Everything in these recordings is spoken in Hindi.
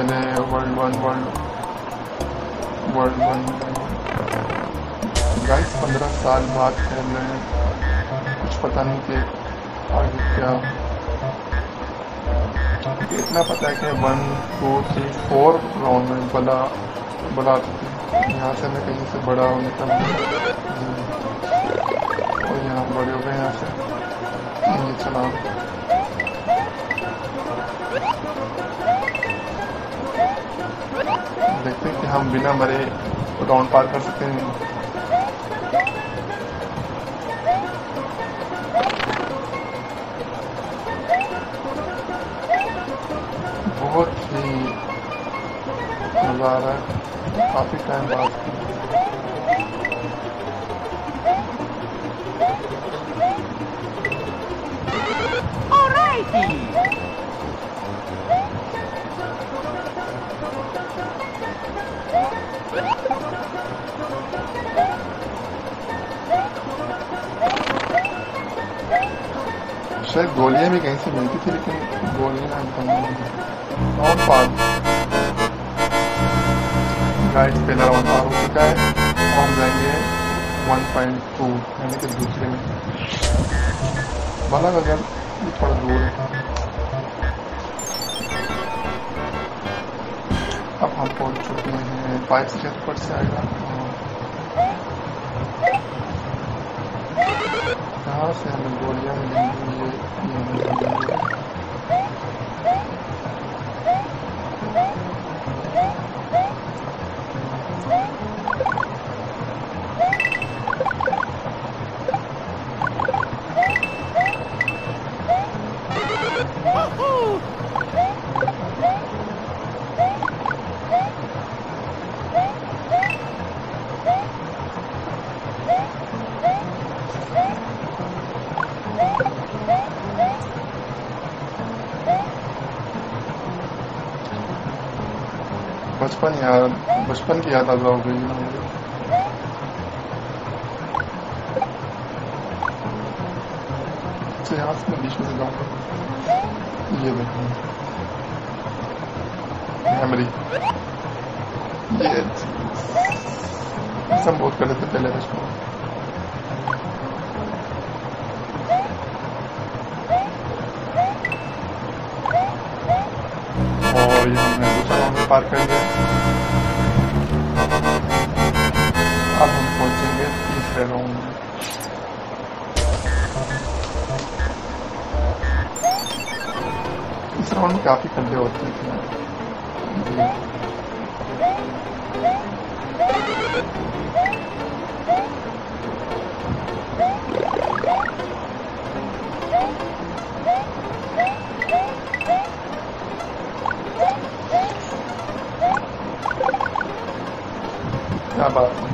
पहले world one world world one guys पंद्रह साल बाद खेल रहे हैं कुछ पता नहीं कि आगे क्या इतना पता है कि one two three four round में बड़ा बड़ा यहाँ से मैं कहीं से बड़ा निकल और यहाँ बड़े हो गए यहाँ से। चला। हम बिना मरे राउंड पार कर सकते हैं। बहुत ही है। काफ़ी टाइम बाद। शायद गोलियाँ भी कहीं से मिलती थी, लेकिन गोलियाँ और राउंड पार हो चुका है। और हम जाएँगे 1.2 यानी कि दूसरे में। वाला अगर थोड़ा दूर है। अब हम पहुँच चुके हैं फाइव स्टेप पर से आएगा। कहाँ से हमें गोलियाँ मिलेंगी बचपन याद, बचपन की याद ताज़ा हो गई मुझे यहाँ मैं बीच में ये मेमोरी ये। सब बहुत करते थे पहले में। और ये हमने दूसरा राउंड पार कर लिया अब हम पहुँचेंगे तीसरे राउंड में। इस राउंड में काफ़ी कंधे होते थे है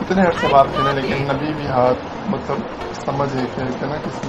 इतने अर्से बात करने लेकिन नबी भी हाथ मतलब समझ है कि इतना किसी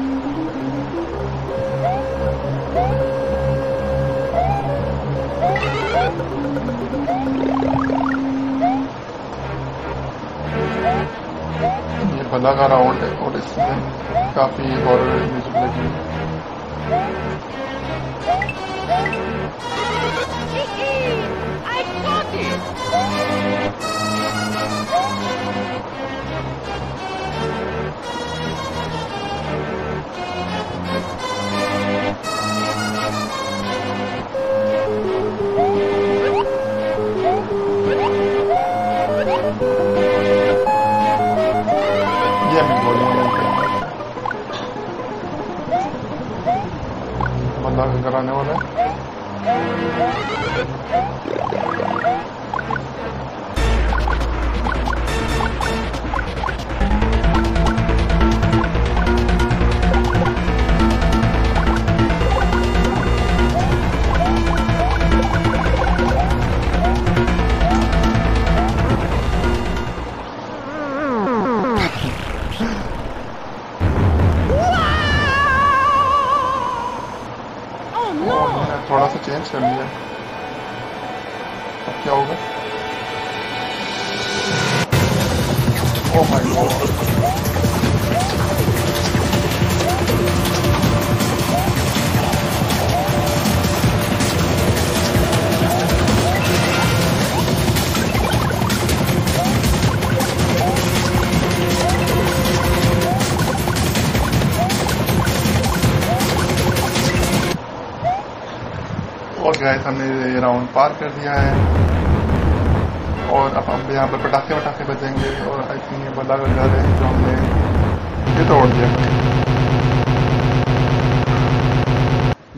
का राउंड है और इसमें काफ़ी हॉरर म्यूज़िक लगी Oh, my God. थोड़ा सा चेंज कर लिया। अब क्या होगा? ओह माय गॉड और गैस हमने राउंड पार कर दिया है। और अब हम यहाँ पर पटाखे वटाखे बजेंगे और आई थिंक ये बल्ला का घर है जो हमने ये तोड़ दिया।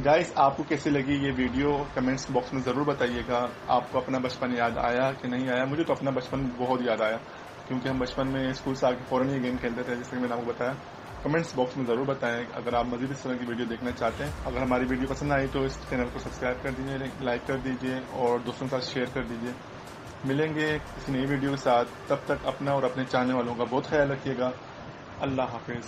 गाइस आपको कैसी लगी ये वीडियो कमेंट्स बॉक्स में ज़रूर बताइएगा। आपको अपना बचपन याद आया कि नहीं आया? मुझे तो अपना बचपन बहुत याद आया, क्योंकि हम बचपन में स्कूल से आके फ़ौरन ये गेम खेलते थे जैसे कि मैंने आपको बताया। कमेंट्स बॉक्स में ज़रूर बताएँ। अगर आप मजीद इस तरह की वीडियो देखना चाहते हैं, अगर हमारी वीडियो पसंद आई तो इस चैनल को सब्सक्राइब कर दीजिए लाइक कर दीजिए और दोस्तों के साथ शेयर कर दीजिए। मिलेंगे किसी नई वीडियो के साथ। तब तक अपना और अपने चाहने वालों का बहुत ख्याल रखिएगा। अल्लाह हाफिज़।